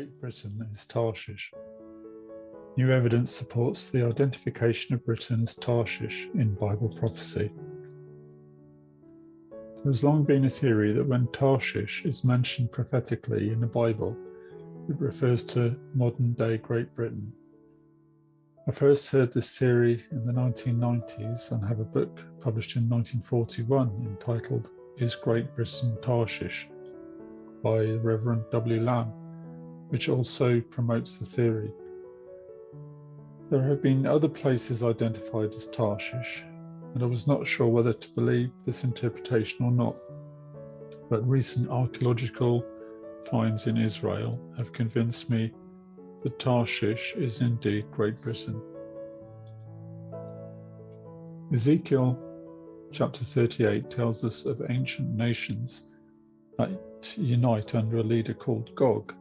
Great Britain is Tarshish. New evidence supports the identification of Britain as Tarshish in Bible prophecy. There has long been a theory that when Tarshish is mentioned prophetically in the Bible, it refers to modern day Great Britain. I first heard this theory in the 1990s and have a book published in 1941 entitled Is Great Britain Tarshish by Reverend W. Lamb which also promotes the theory. There have been other places identified as Tarshish, and I was not sure whether to believe this interpretation or not. But recent archaeological finds in Israel have convinced me that Tarshish is indeed Great Britain. Ezekiel chapter 38 tells us of ancient nations that unite under a leader called Gog.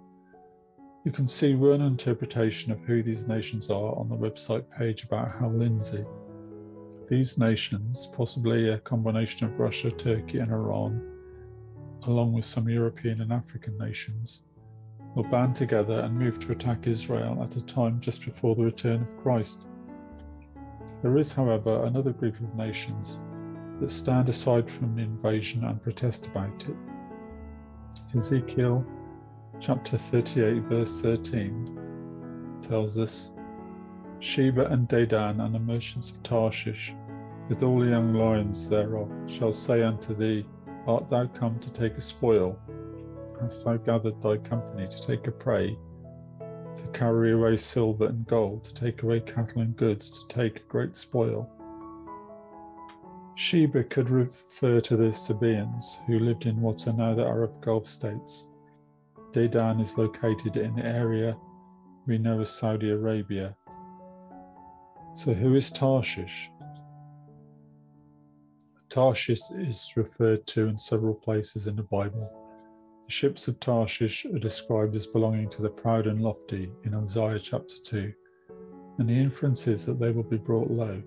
You can see one interpretation of who these nations are on the website page about Hal Lindsey. These nations, possibly a combination of Russia, Turkey, and Iran, along with some European and African nations, will band together and move to attack Israel at a time just before the return of Christ. There is, however, another group of nations that stand aside from the invasion and protest about it. Ezekiel chapter 38, verse 13 tells us Sheba and Dedan and the merchants of Tarshish, with all the young lions thereof, shall say unto thee, Art thou come to take a spoil? Hast thou gathered thy company to take a prey, to carry away silver and gold, to take away cattle and goods, to take a great spoil? Sheba could refer to the Sabaeans who lived in what are now the Arab Gulf states. Dedan is located in the area we know as Saudi Arabia. So, who is Tarshish? Tarshish is referred to in several places in the Bible. The ships of Tarshish are described as belonging to the proud and lofty in Isaiah chapter 2, and the inference is that they will be brought low.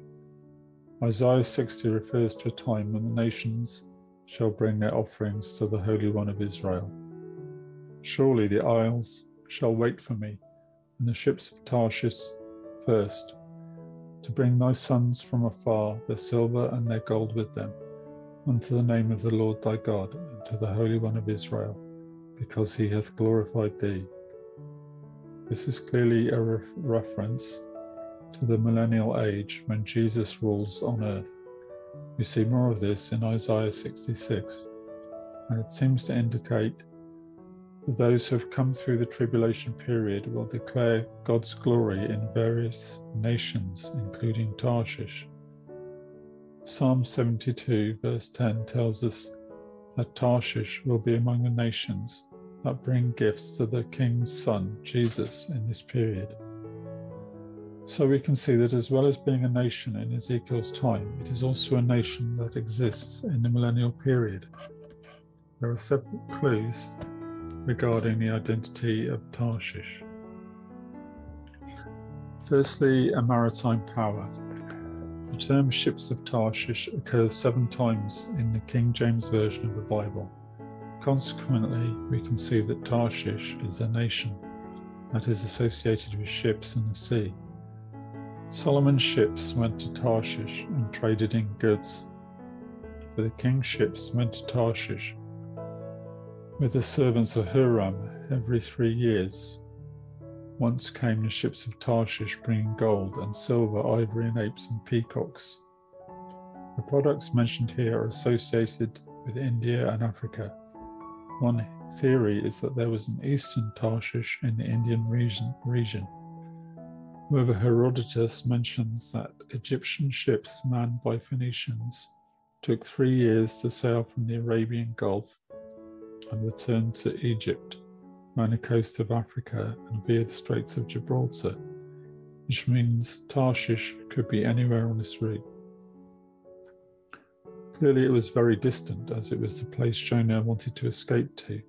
Isaiah 60 refers to a time when the nations shall bring their offerings to the Holy One of Israel. Surely the isles shall wait for me, and the ships of Tarshish first, to bring thy sons from afar their silver and their gold with them, unto the name of the Lord thy God, and to the Holy One of Israel, because he hath glorified thee. This is clearly a re- reference to the millennial age when Jesus rules on earth. We see more of this in Isaiah 66, and it seems to indicate those who have come through the tribulation period will declare God's glory in various nations, including Tarshish. Psalm 72, verse 10 tells us that Tarshish will be among the nations that bring gifts to the King's Son, Jesus, in this period. So we can see that as well as being a nation in Ezekiel's time, it is also a nation that exists in the millennial period. There are several clues regarding the identity of Tarshish. Firstly, a maritime power. The term ships of Tarshish occurs seven times in the King James Version of the Bible. Consequently, we can see that Tarshish is a nation that is associated with ships and the sea. Solomon's ships went to Tarshish and traded in goods. For the king's ships went to Tarshish with the servants of Huram every three years. Once came the ships of Tarshish bringing gold and silver, ivory, and apes and peacocks. The products mentioned here are associated with India and Africa. One theory is that there was an eastern Tarshish in the Indian region. region. However, Herodotus mentions that Egyptian ships manned by Phoenicians took three years to sail from the Arabian Gulf and returned to Egypt around the coast of Africa and via the Straits of Gibraltar, which means Tarshish could be anywhere on this route. Clearly, it was very distant, as it was the place Jonah wanted to escape to,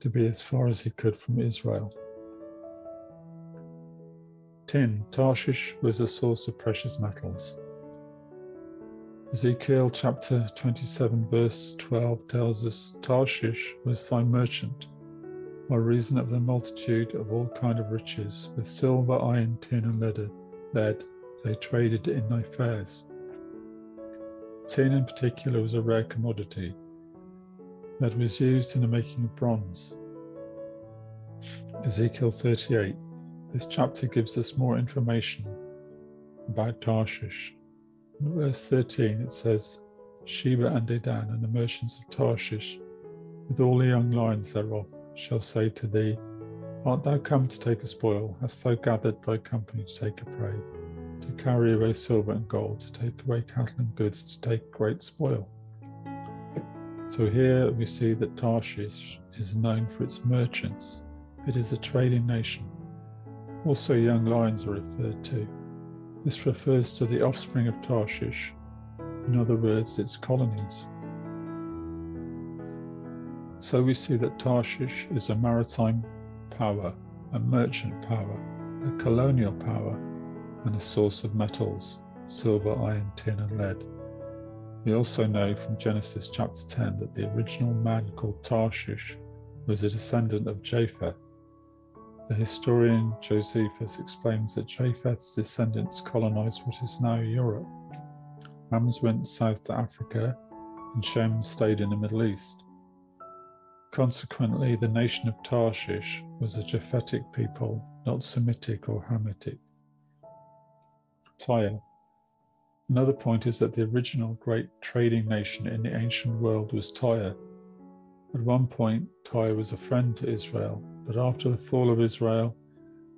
to be as far as he could from Israel. Tin, Tarshish was a source of precious metals. Ezekiel chapter 27, verse 12 tells us Tarshish was thy merchant. by reason of the multitude of all kind of riches, with silver, iron, tin, and lead, lead they traded in thy fairs. Tin in particular was a rare commodity that was used in the making of bronze. Ezekiel 38. This chapter gives us more information about Tarshish. Verse 13 it says, Sheba and Dedan and the merchants of Tarshish, with all the young lions thereof, shall say to thee, Art thou come to take a spoil? Hast thou gathered thy company to take a prey? To carry away silver and gold, to take away cattle and goods, to take great spoil? So here we see that Tarshish is known for its merchants. It is a trading nation. Also, young lions are referred to. This refers to the offspring of Tarshish, in other words, its colonies. So we see that Tarshish is a maritime power, a merchant power, a colonial power, and a source of metals silver, iron, tin, and lead. We also know from Genesis chapter 10 that the original man called Tarshish was a descendant of Japheth. The historian Josephus explains that Japheth's descendants colonized what is now Europe. Hams went south to Africa, and Shem stayed in the Middle East. Consequently, the nation of Tarshish was a Japhetic people, not Semitic or Hamitic. Tyre. Another point is that the original great trading nation in the ancient world was Tyre. At one point, Tyre was a friend to Israel, but after the fall of Israel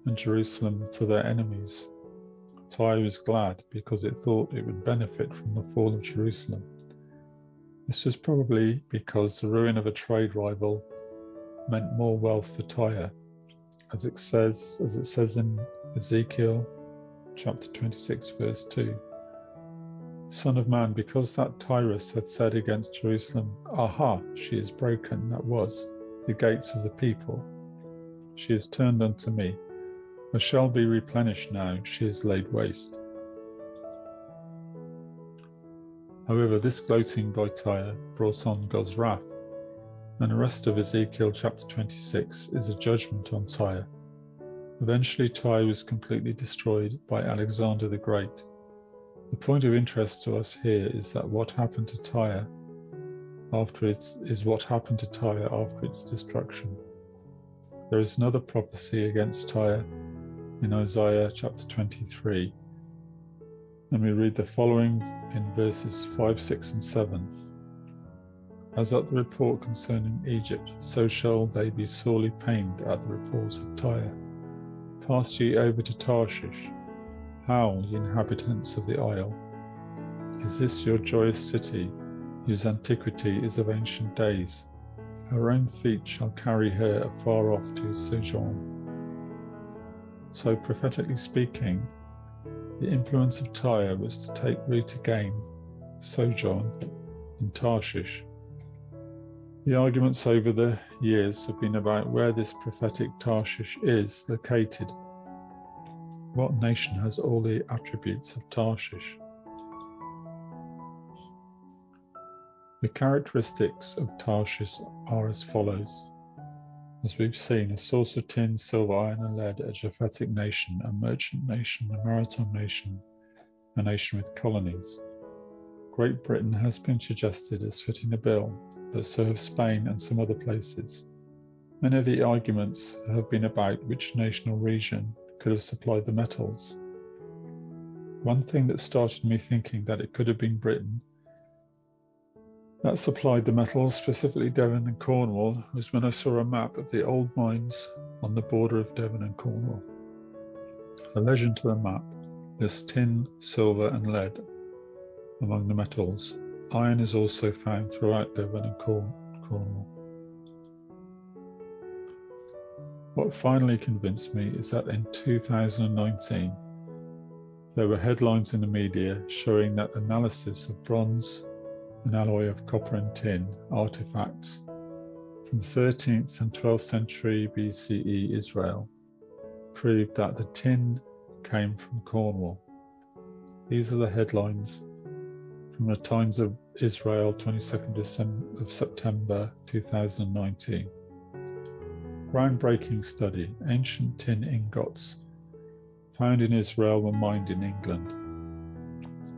and Jerusalem to their enemies, Tyre was glad because it thought it would benefit from the fall of Jerusalem. This was probably because the ruin of a trade rival meant more wealth for Tyre, as it says, as it says in Ezekiel chapter 26, verse 2. Son of man, because that Tyrus had said against Jerusalem, Aha, she is broken, that was, the gates of the people. She is turned unto me. I shall be replenished now, she is laid waste. However, this gloating by Tyre brought on God's wrath, and the rest of Ezekiel chapter 26 is a judgment on Tyre. Eventually, Tyre was completely destroyed by Alexander the Great. The point of interest to us here is that what happened to Tyre after its is what happened to Tyre after its destruction. There is another prophecy against Tyre in Isaiah chapter 23 and we read the following in verses 5, 6, and 7. As at the report concerning Egypt, so shall they be sorely pained at the reports of Tyre. Pass ye over to Tarshish. Howl, ye inhabitants of the isle. Is this your joyous city, whose antiquity is of ancient days? Her own feet shall carry her afar off to sojourn. So, prophetically speaking, the influence of Tyre was to take root again, sojourn in Tarshish. The arguments over the years have been about where this prophetic Tarshish is located. What nation has all the attributes of Tarshish? The characteristics of Tarshish are as follows. As we've seen, a source of tin, silver, iron, and lead, a Japhetic nation, a merchant nation, a maritime nation, a nation with colonies. Great Britain has been suggested as fitting the bill, but so have Spain and some other places. Many of the arguments have been about which nation or region could have supplied the metals. One thing that started me thinking that it could have been Britain that supplied the metals, specifically Devon and Cornwall, was when I saw a map of the old mines on the border of Devon and Cornwall. A legend to the map lists tin, silver, and lead among the metals. Iron is also found throughout Devon and Corn- Cornwall. What finally convinced me is that in 2019, there were headlines in the media showing that analysis of bronze an alloy of copper and tin, artifacts from 13th and 12th century BCE Israel proved that the tin came from Cornwall. These are the headlines from the Times of Israel, 22nd December of September 2019. Groundbreaking study Ancient tin ingots found in Israel were mined in England.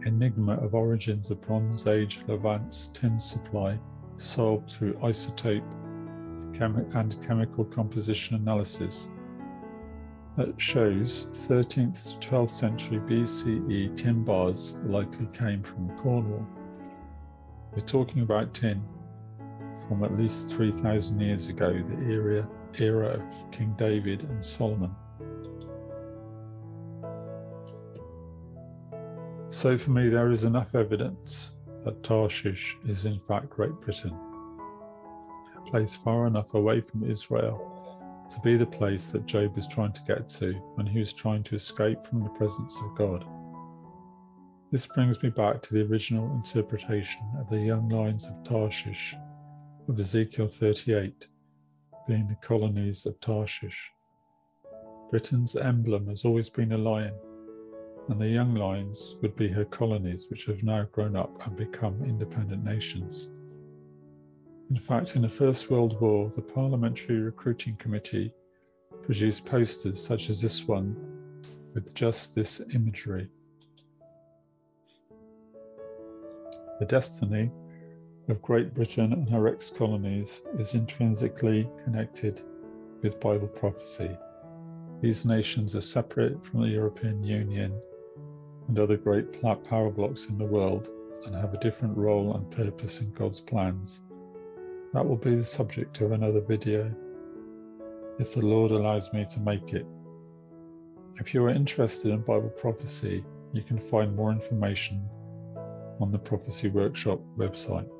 Enigma of origins of Bronze Age Levant's tin supply solved through isotope and chemical composition analysis that shows 13th to 12th century BCE tin bars likely came from Cornwall. We're talking about tin from at least 3,000 years ago, the era, era of King David and Solomon. So, for me, there is enough evidence that Tarshish is in fact Great Britain, a place far enough away from Israel to be the place that Job was trying to get to when he was trying to escape from the presence of God. This brings me back to the original interpretation of the young lions of Tarshish of Ezekiel 38 being the colonies of Tarshish. Britain's emblem has always been a lion, and the young lions would be her colonies, which have now grown up and become independent nations. In fact, in the First World War, the Parliamentary Recruiting Committee produced posters such as this one with just this imagery. The destiny of Great Britain and her ex colonies is intrinsically connected with Bible prophecy. These nations are separate from the European Union and other great power blocks in the world and have a different role and purpose in God's plans. That will be the subject of another video, if the Lord allows me to make it. If you are interested in Bible prophecy, you can find more information on the Prophecy Workshop website.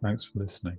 Thanks for listening.